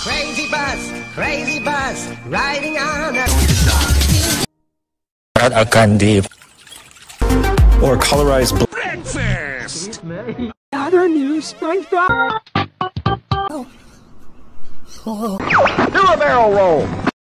Crazy bus, crazy bus, riding on a... a candy or colorized bl- Other news, SpongeBob. Do a barrel roll.